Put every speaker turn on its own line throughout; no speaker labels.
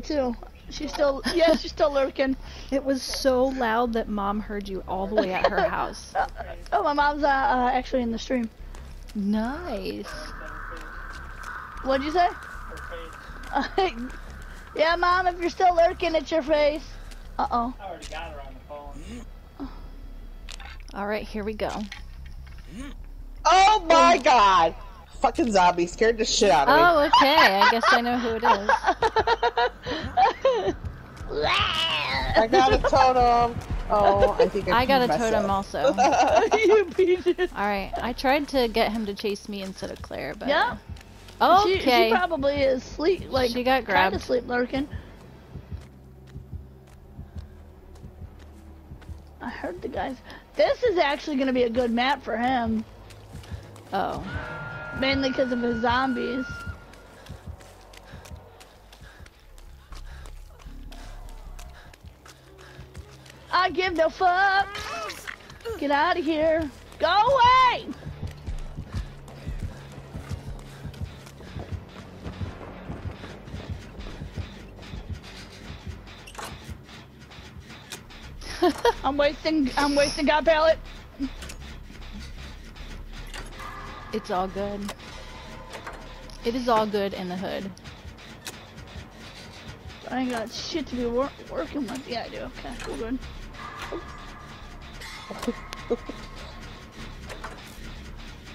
too. She's still, yeah, she's still lurking.
It was so loud that mom heard you all the way at her house.
Oh, my mom's uh, uh, actually in the stream.
Nice.
What'd you say? yeah, mom, if you're still lurking, it's your face. Uh oh.
I already got her on the phone.
All right, here we go.
Oh my god! Fucking zombie scared the shit out of me.
Oh, okay. I guess I know who it is.
I got a totem. Oh, I think I,
I got a totem
myself.
also.
you beat it.
All right, I tried to get him to chase me instead of Claire, but
Yeah.
okay.
She, she probably is sleep, like
She got
Kind
grabbed.
of sleep lurking. I heard the guys. This is actually going to be a good map for him,
oh,
mainly because of his zombies. I give no fuck. Get out of here. Go away. I'm wasting. I'm wasting God pallet.
It's all good. It is all good in the hood.
I ain't got shit to be wor working with. Yeah, I do. Okay, we're good.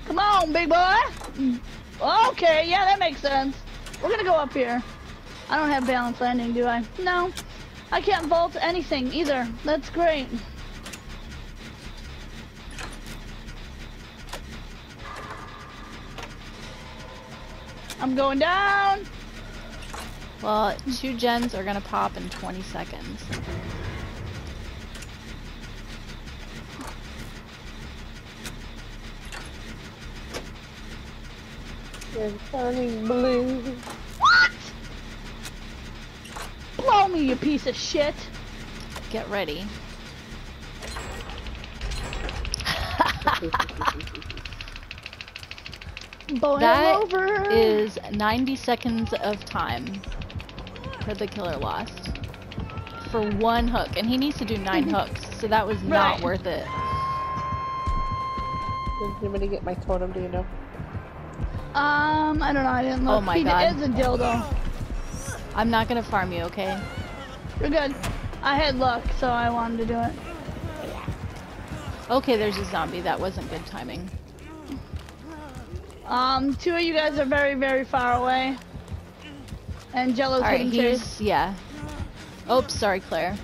Come on, big boy. Okay, yeah, that makes sense. We're gonna go up here. I don't have balance landing, do I? No. I can't vault anything either. That's great. I'm going down.
Well, two gens are gonna pop in 20 seconds.
You're turning blue.
What? Blow me, you piece of shit.
Get ready.
Boil
That
over.
is 90 seconds of time for the killer lost. For one hook. And he needs to do nine hooks, so that was not worth it.
Did anybody get my totem? Do you know?
Um, I don't know. I didn't look.
Oh my
he
God.
is a dildo.
I'm not gonna farm you, okay?
You're good. I had luck, so I wanted to do it.
Okay, there's a zombie. That wasn't good timing.
Um, two of you guys are very, very far away. And Jello's chase.
he's. Yeah. Oops, sorry, Claire.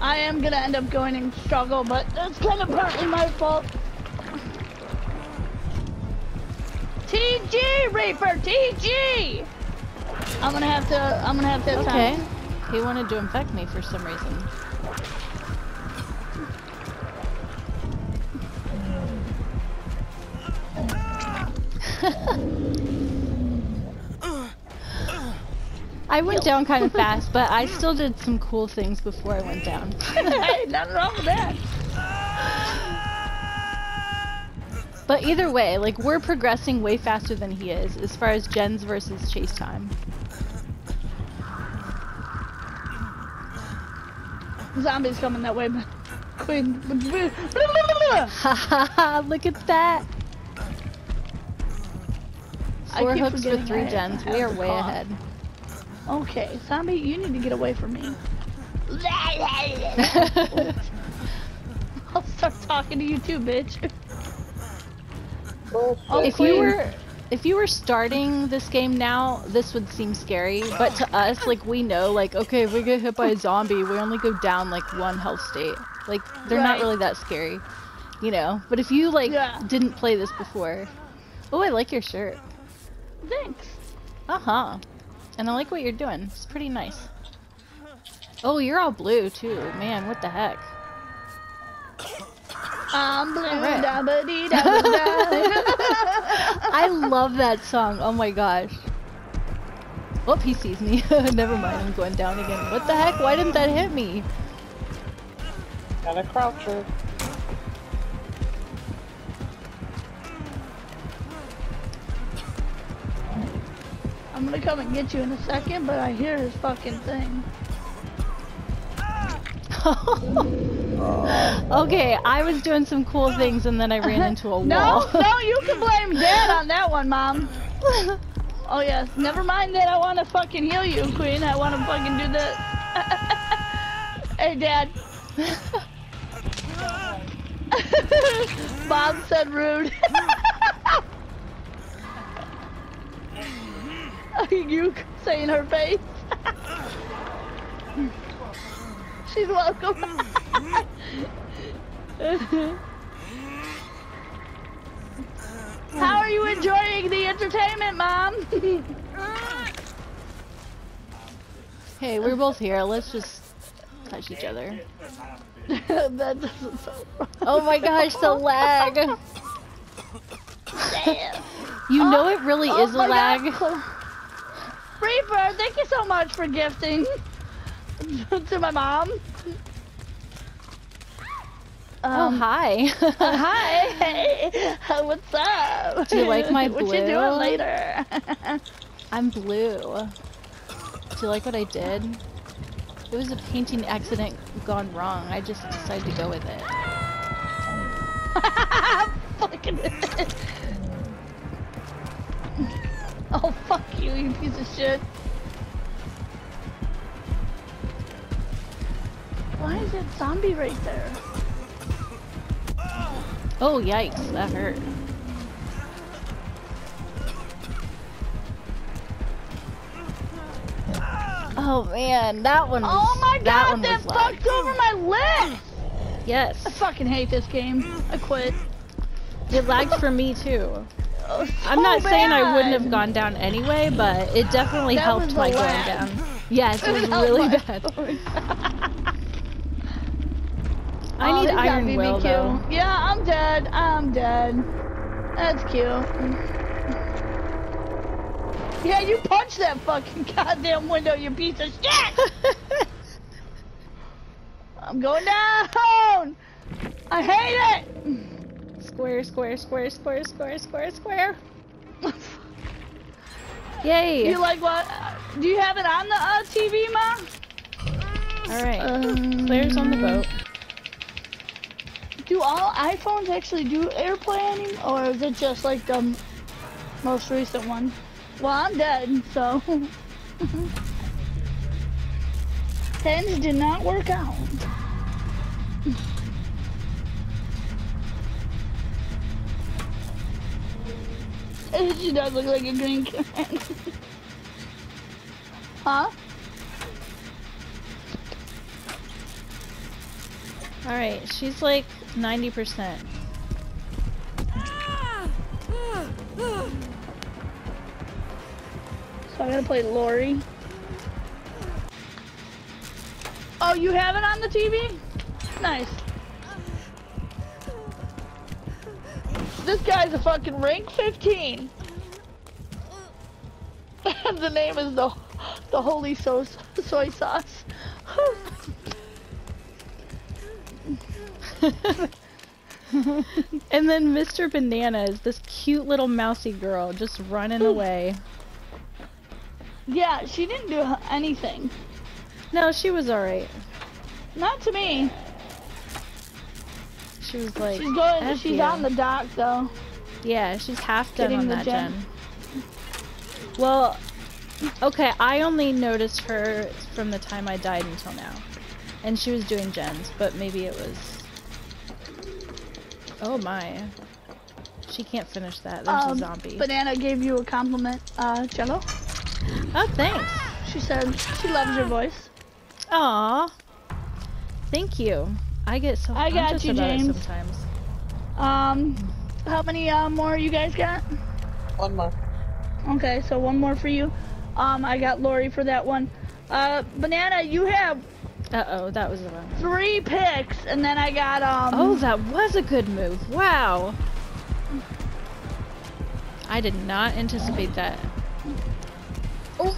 I am gonna end up going in struggle, but that's kind of partly my fault. TG Reaper, TG. I'm gonna have to. I'm gonna have to.
Okay.
attempt.
He wanted to infect me for some reason. I went down kind of fast, but I still did some cool things before I went down.
hey, nothing wrong with that.
But either way, like we're progressing way faster than he is as far as gens versus chase time.
Zombies coming that way. but- Queen.
Ha ha ha! Look at that!
I
Four
keep
hooks with three
I
gens. We are way
cough.
ahead.
Okay, zombie, you need to get away from me. I'll start talking to you too, bitch.
Bullshit.
Oh,
if
queen.
you were if you were starting this game now, this would seem scary. But to us, like we know, like okay, if we get hit by a zombie, we only go down like one health state. Like they're not really that scary, you know. But if you like
Yeah.
didn't play this before, oh, I like your shirt.
Thanks.
Uh huh. And I like what you're doing. It's pretty nice. Oh, you're all blue too. Man, what the heck?
I'm blue,
Alright.
da ba dee da ba da.
I love that song. Oh my gosh. Oh, he sees me. Never mind, I'm going down again. What the heck? Why didn't that hit me?
Got a croucher.
Gonna come and get you in a second, but I hear his fucking thing.
okay, I was doing some cool things and then I ran into a
No,
wall.
no, no, you can blame Dad on that one, Mom. Oh yes, never mind that. I want to fucking heal you, Queen. I want to fucking do this. hey, Dad. Bob said rude. you say in her face. She's welcome. How are you enjoying the entertainment, Mom?
hey, we're both here. Let's just touch each other.
that doesn't sound right.
Oh my gosh, the lag.
Damn.
You know oh, it really
Oh
is a lag.
God. Reaper, thank you so much for gifting to my mom.
Oh,
Um,
hi.
uh, hi. Hey. What's up?
Do you like my blue?
What you doing later?
I'm blue. Do you like what I did? It was a painting accident gone wrong. I just decided to go with it.
Fucking. oh fuck you, you piece of shit. Why is that zombie right there?
Oh, yikes, that hurt. Oh man, that one was,
Oh my
that
god,
one
that
lag.
fucked over my lip!
Yes,
I fucking hate this game. I quit.
it lagged for me too.
Oh,
I'm not
so
saying I wouldn't have gone down anyway, but it definitely
That
helped my going down. Yes, it was really bad. I
Oh,
need Iron Will though.
Yeah, I'm dead. I'm dead. That's cute. Yeah, you punched that fucking goddamn window, you piece of shit! I'm going down! I hate it!
Square, square, square, square, square, square, square. Yay!
You like what? Do you have it on the uh, TV, Mom?
All right,
Um,
Claire's on the boat.
Do all iPhones actually do airplane, or is it just like the m- most recent one? Well, I'm dead, so. Tens did not work out. she does look like a green huh?
All right, she's like 90%.
So I'm gonna play Lori. Oh, you have it on the TV? Nice. This guy's a fucking rank 15. the name is the the holy so soy sauce.
and then Mr. Banana is this cute little mousy girl just running away.
yeah, she didn't do anything.
No, she was alright.
Not to me.
She was like,
She's going. She's
you.
on the dock though.
Yeah, she's half done
Getting
on
the
that
gen.
gen. Well, okay, I only noticed her from the time I died until now. And she was doing gens, but maybe it was... Oh my. She can't finish that. There's
Um,
a zombie.
Banana gave you a compliment, uh, Jello.
Oh, thanks.
She said she loves your voice.
Aw. Thank you. I get so
I got you, James.
sometimes.
Um, how many uh, more you guys got?
One more.
Okay, so one more for you. Um, I got Lori for that one. Uh, Banana, you have
Uh-oh, that was the one.
three picks, and then I got um.
Oh, that was a good move. Wow. I did not anticipate that.
oh,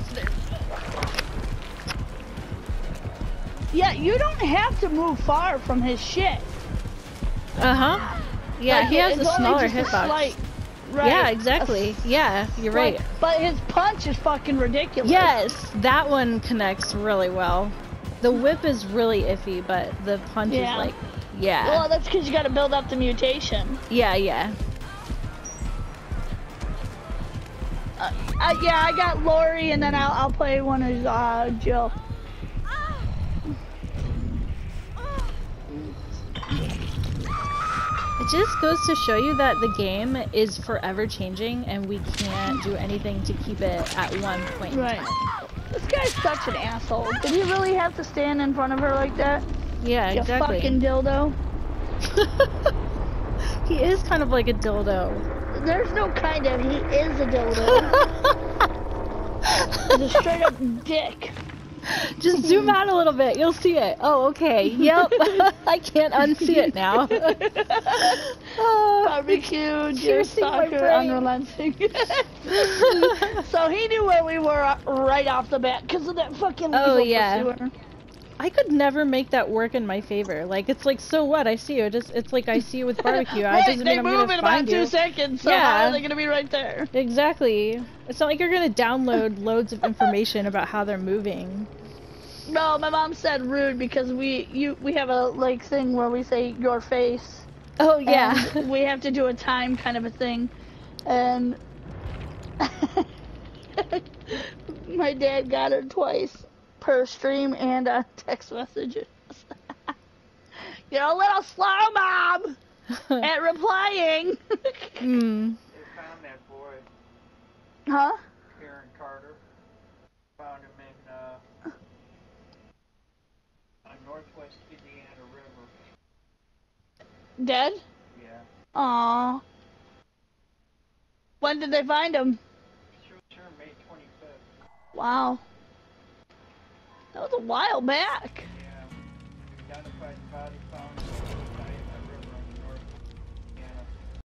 Yeah, you don't have to move far from his shit.
Uh-huh. Yeah,
Like,
he has a smaller
a
hitbox.
slight- Right.
Yeah, exactly. Yeah, you're
Like,
right.
but his punch is fucking ridiculous.
Yes, that one connects really well. The whip is really iffy, but the punch
Yeah.
is like, yeah,
Well, that's because you got to build up the mutation.
yeah, yeah.
Uh, uh, yeah, I got Lori, and then I'll, I'll play one as uh, Jill.
It just goes to show you that the game is forever changing, and we can't do anything to keep it at one point.
Right. This guy's such an asshole. Did he really have to stand in front of her like that?
Yeah,
You
exactly.
fucking dildo.
he is kind of like a dildo.
There's no kind of. He is a dildo. He's a straight up dick.
Just zoom out a little bit. You'll see it. Oh, okay. Yep. I can't unsee it now. Oh,
Barbecue,
piercing
Stalker, unrelenting. so he knew where we were uh, right off the bat because of that fucking
Oh, yeah.
pursuer.
I could never make that work in my favor. Like it's like so what? I see you. Just it's like I see you with barbecue. I
Right,
doesn't
they
mean
move in about two
you.
seconds, so how
Yeah.
are they gonna be right there?
Exactly. It's not like you're gonna download loads of information about how they're moving.
No, my mom said rude because we you we have a like thing where we say your face.
Oh yeah.
and we have to do a time kind of a thing, and my dad got it twice per stream and uh, text messages. You're a little slow, mom, at replying.
Hmm.
They found that boy,
huh?
Aaron Carter. Found him in, uh, on Northwest Indiana River.
Dead?
Yeah.
Aw. When did they find him?
Sure, sure, May 25th.
Wow. That was a while back.